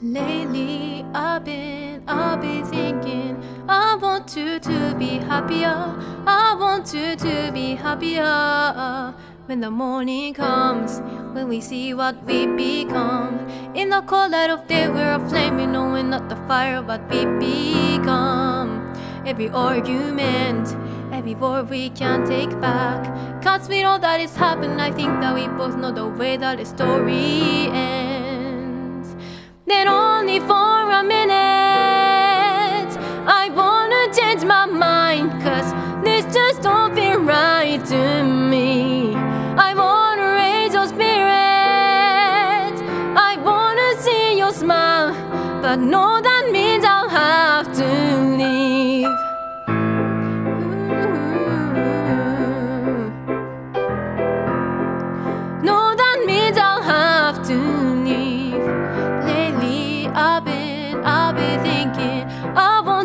Lately, I've been, I've been thinking. I want you to be happier. I want you to be happier. When the morning comes, when we see what we become. In the cold light of day, we're a flame, you know, not the fire, but we become. Every argument, every word we can't take back. Cause we know that it's happened, I think that we both know the way that the story ends then only for a minute. I wanna change my mind, cause this just don't feel right to me. I wanna raise your spirit, I wanna see your smile, but no,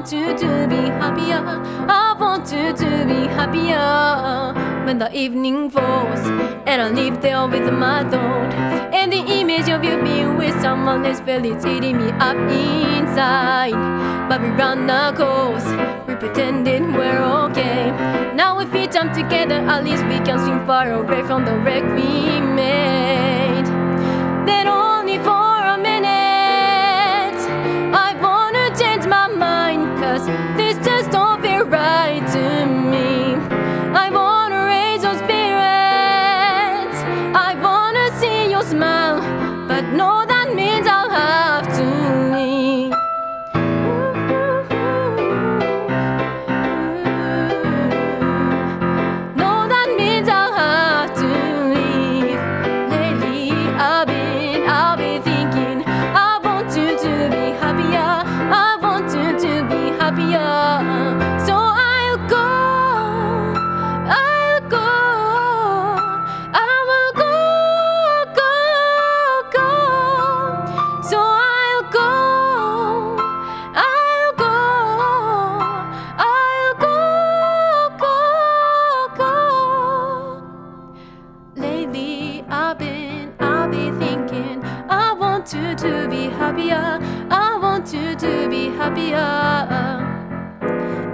want you to be happier. I want you to be happier. When the evening falls, and I live there with my thought, and the image of you being with someone else really eating me up inside. But we run our course, we pretending we're okay. Now if we jump together, at least we can swim far away from the wreck we made. Smile, but no, that want you to be happier. I want you to be happier.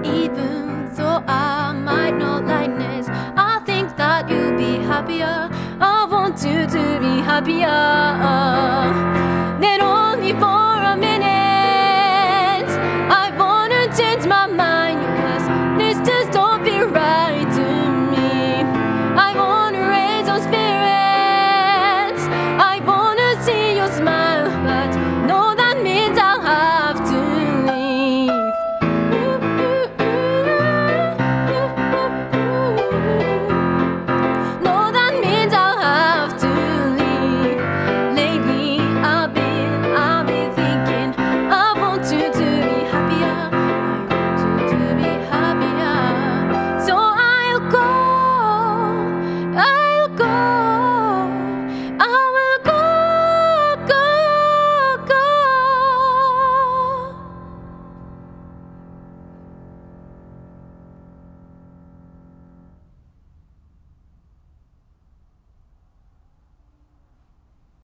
Even though I might not like this, I think that you'll be happier. I want you to be happier.